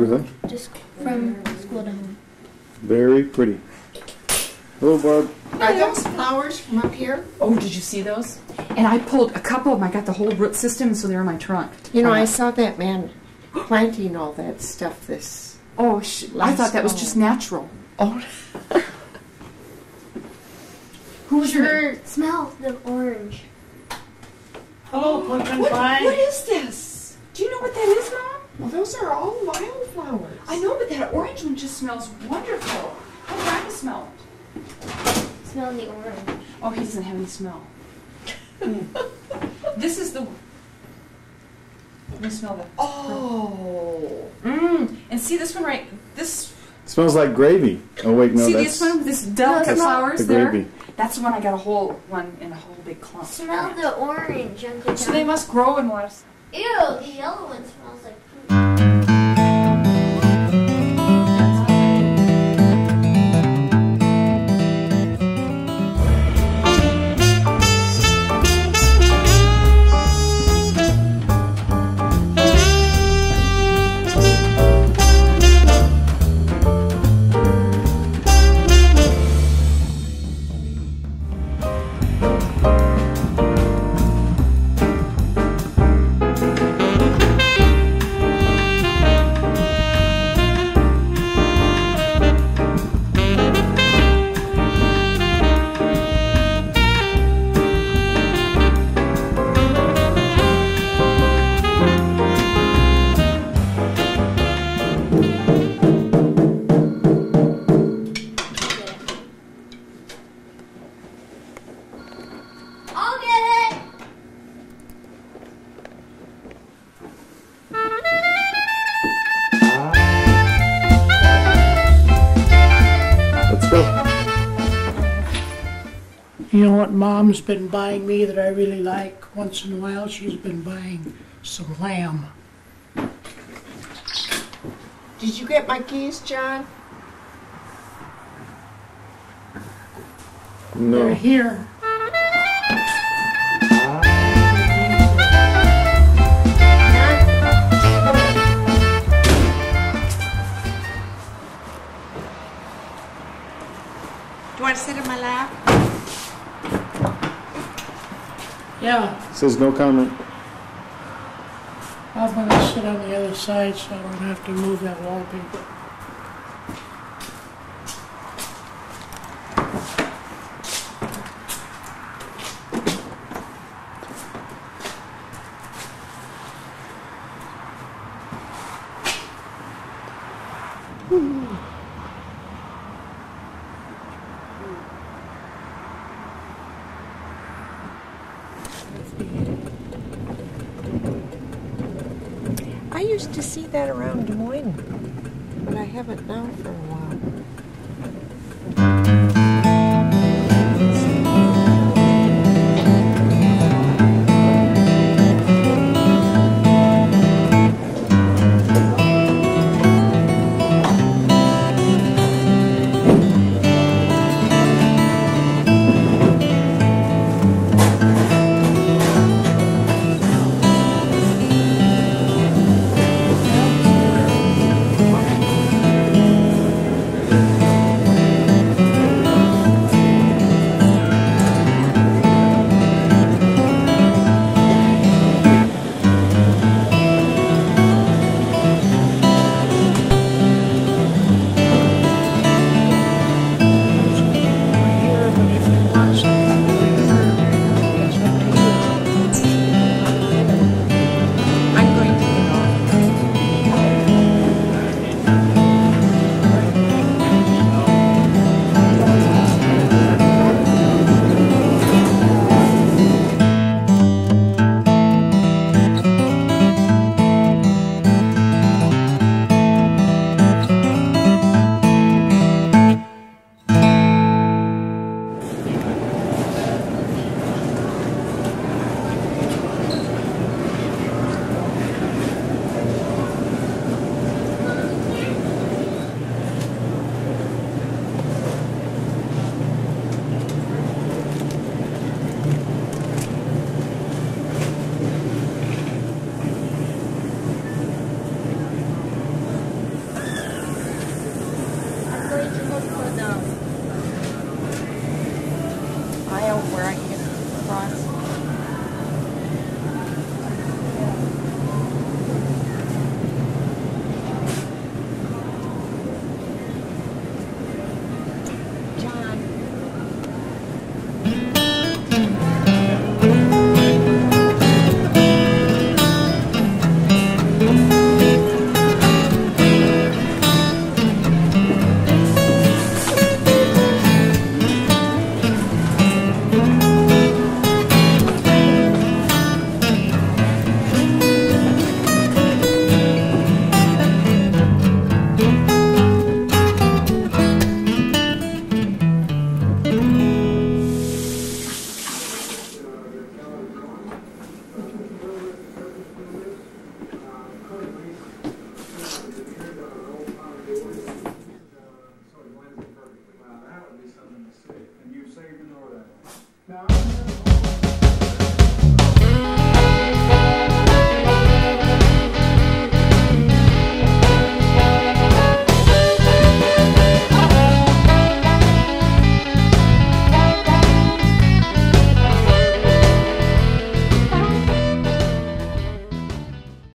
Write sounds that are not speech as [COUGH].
Really? Just from school to home. Very pretty. Hello, Barb. Are those flowers from up here? Oh, did you see those? And I pulled a couple of them. I got the whole root system, so they're in my trunk. You know, I saw that man planting all that stuff this. Oh, sh- I thought that was just natural. Oh, [LAUGHS] Who's your? Sure, smell the orange. Oh, pumpkin What, what is this? Do you know what that is, Mom? well, those are all wildflowers. I know, but that orange one just smells wonderful. How try to smell it? Smell the orange. Oh, he doesn't have any smell. [LAUGHS] this is the. Let me smell that. Oh. Mmm. And see this one right. This. Smells like gravy. Oh wait, no, see that's this one. This delicate That's flowers the there. gravy. That's the one I got a whole one in a whole big clump. Smell the orange, Uncle So they must grow in water. Ew, the yellow one smells like You know what mom's been buying me that I really like once in a while? She's been buying some lamb. Did you get my keys, John? They're No. here. Do you want to sit in my lap? Yeah, Says no comment. I'm gonna sit on the other side so I don't have to move that wallpaper. I used to see that around Des Moines, but I haven't now for a while.